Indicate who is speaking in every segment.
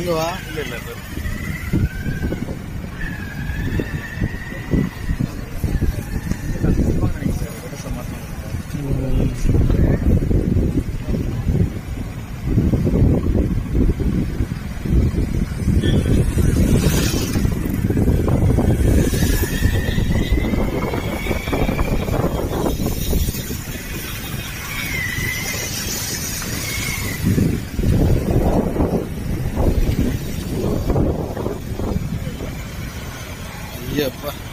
Speaker 1: ಹಂಗವಾ
Speaker 2: ಇಲ್ಲ ಇಲ್ಲ sir
Speaker 1: Thank you. கேவலமா இருக்கு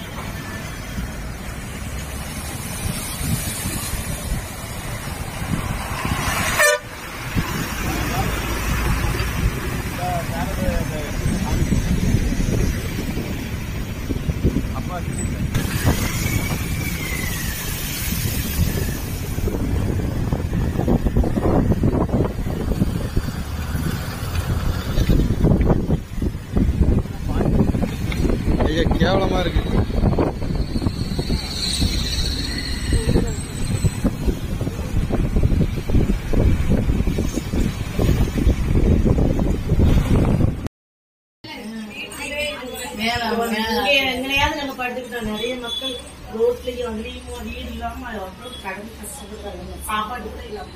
Speaker 3: இங்க எங்கனையாவது நாங்க படுத்துக்கிட்டோம் நிறைய மக்கள் ரோட்லயும் அங்கேயும் வீடு இல்லாம அவ்வளவு கடந்து கஷ்டப்படுறாங்க சாப்பாடு கூட இல்லாம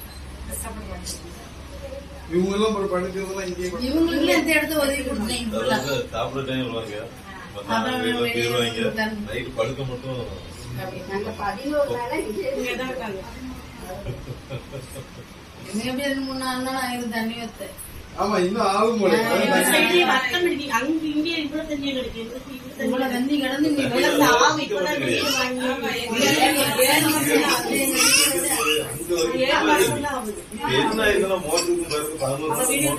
Speaker 3: கஷ்டப்படுறாங்க
Speaker 1: இவங்க எல்லாம் படுக்கிறதுலாம்
Speaker 4: இவங்களுக்கு இந்த இடத்த ஒதுக்கி கொடுத்தீங்க
Speaker 2: நைட்டு படுக்க மட்டும்
Speaker 4: மூணு நாள் தான் ஆயிரம் தண்ணி
Speaker 1: ஆமா இன்னும் ஆகும் போல.
Speaker 3: அங்க இங்க இவ்வளவு தண்ணி கிடைக்கு இவ்வளவு தண்ணி
Speaker 4: கிடந்து
Speaker 2: என்ன இதெல்லாம் மோட்டருக்கு பதினோரு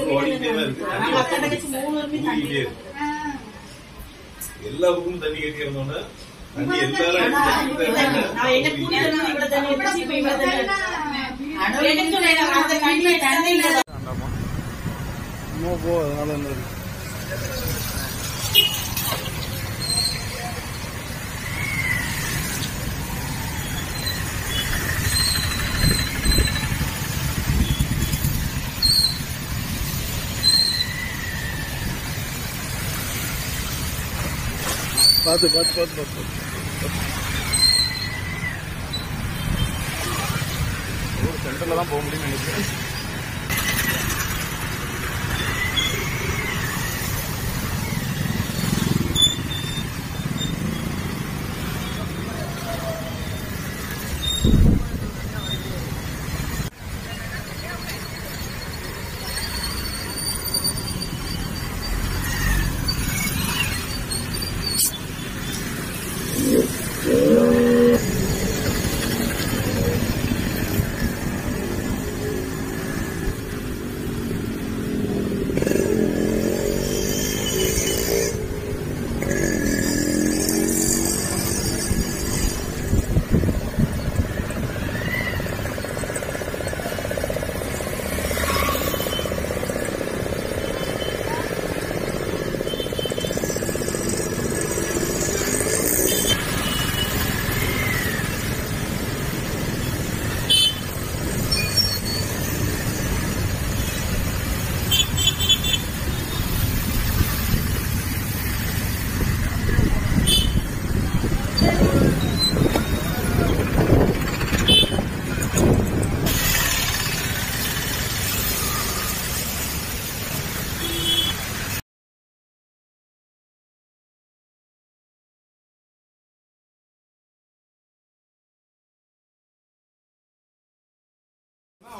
Speaker 2: மோட்டர் தான் இருக்கு. எல்லா பக்கமும் தண்ணி கட்டி இருந்தோம்னா தண்ணி எல்லாரும்
Speaker 3: என்ன வந்து இவ்வளவு தண்ணி வந்துச்சு இப்ப இவ்வளவு தண்ணி இருக்கு. எனக்கு வேணாம், அந்த தண்ணி தண்ணி இல்ல.
Speaker 1: இன்னும் போ அதனால என்ன இருக்கு பார்த்து பார்த்து பார்த்து பார்த்து
Speaker 2: சென்டர்ல தான் போக முடியும்னு நினைக்கிறேன்.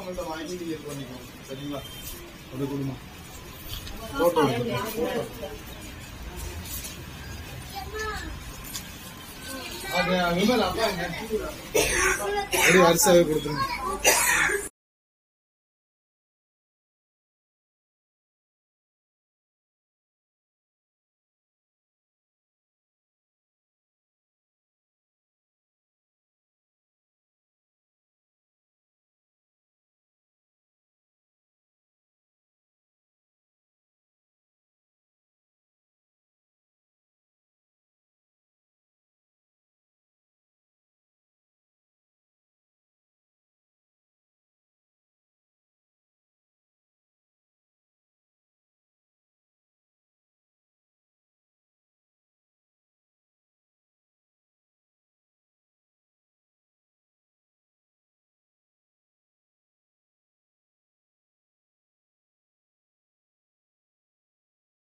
Speaker 1: அவங்கள்ட்ட வாங்கி நீங்க இது பண்ணிக்கோங்க சரிங்களா அது கொடுமா போட்டோ போட்டோ அது விமல் அப்பா வரிசையாவே கொடுத்துருங்க